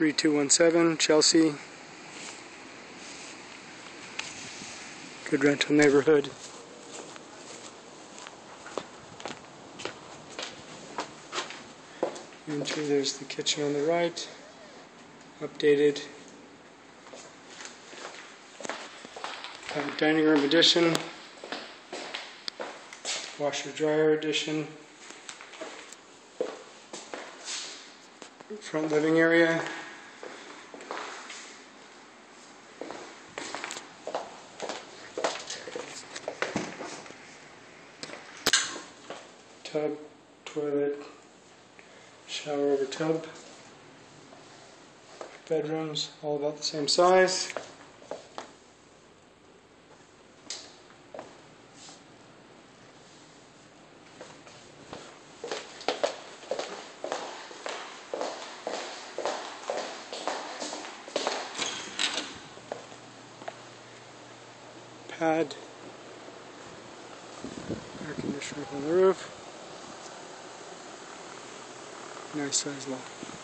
3217 Chelsea. Good rental neighborhood. Enter, there's the kitchen on the right. Updated. Uh, dining room addition. Washer dryer addition. Front living area. Tub, toilet, shower over tub. Bedrooms, all about the same size. Pad, air conditioner on the roof. Nice size lot.